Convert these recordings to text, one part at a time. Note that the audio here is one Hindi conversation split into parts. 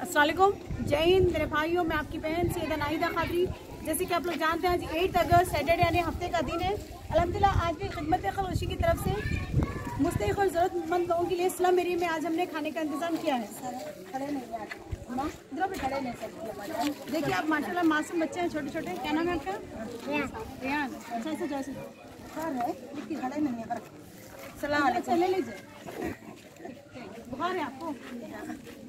असलम जय हिंद मेरे भाइयों मैं आपकी बहन सैदा नाहिदा खादरी। जैसे कि आप लोग जानते हैं आज एट अगस्त सैटरडे यानी हफ़्ते का दिन है। अलहमदिल्ला आज भी खिदमत खलशी की तरफ़ से मुस्तक और ज़रूरतमंद लोगों के लिए स्लम एरिया में आज हमने खाने का इंतज़ाम किया है। खड़े नहीं इधर पे खड़े नहीं सकते देखिए आप माशाल्लाह मासूम बच्चे हैं छोटे छोटे क्या नाम है आपका? रियान। अच्छा ऐसे जैसे है लेकिन खड़े नहीं है सलाम अच्छा ले लीजिए। बुखार है आपको चलो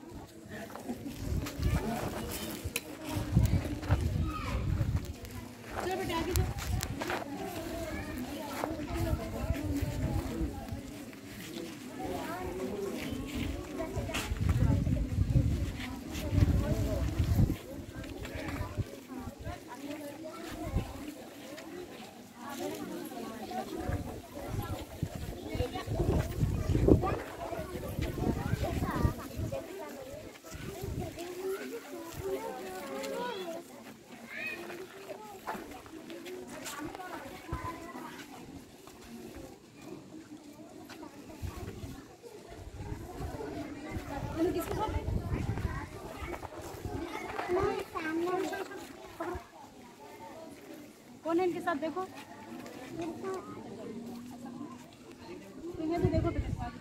कौन है इनके साथ? देखो। इन्हें भी देखो बेटा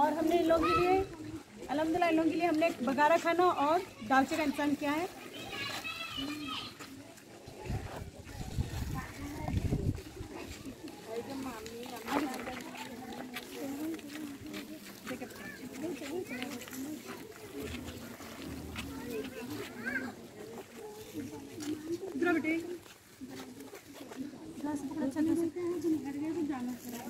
और हमने इन लोगों के लिए अलहमदिल्ला इन लोगों के लिए हमने बघारा खाना और दालचे का इंतज़ाम किया है बेटे इधर से पकड़ो, अच्छा से। दो रख लो। और एक बस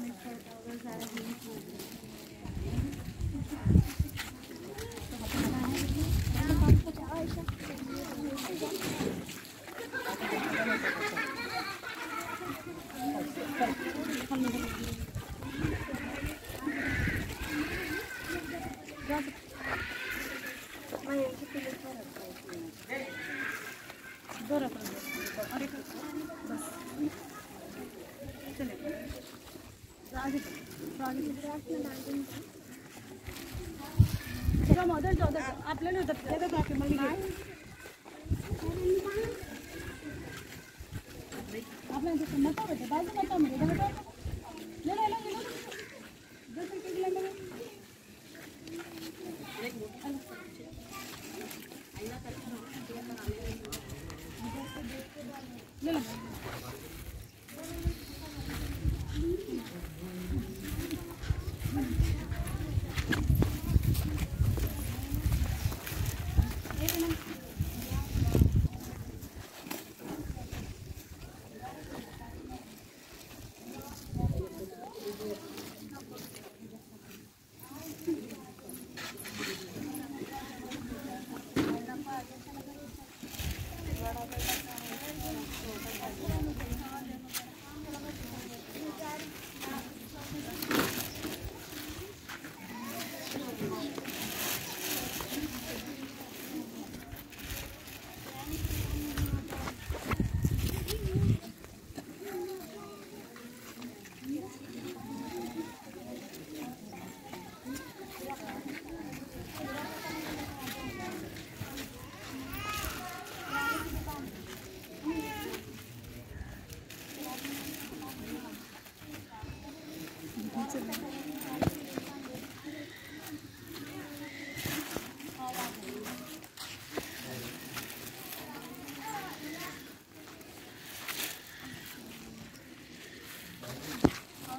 बाजू मत आओ मेरे, इधर मत आओ। ले लो, ले लो, ले लो। दस रुपए की ले लो। ले लो।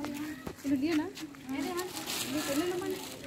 चलो लिए ना ये ले हाँ, ये कर ले लो मैंने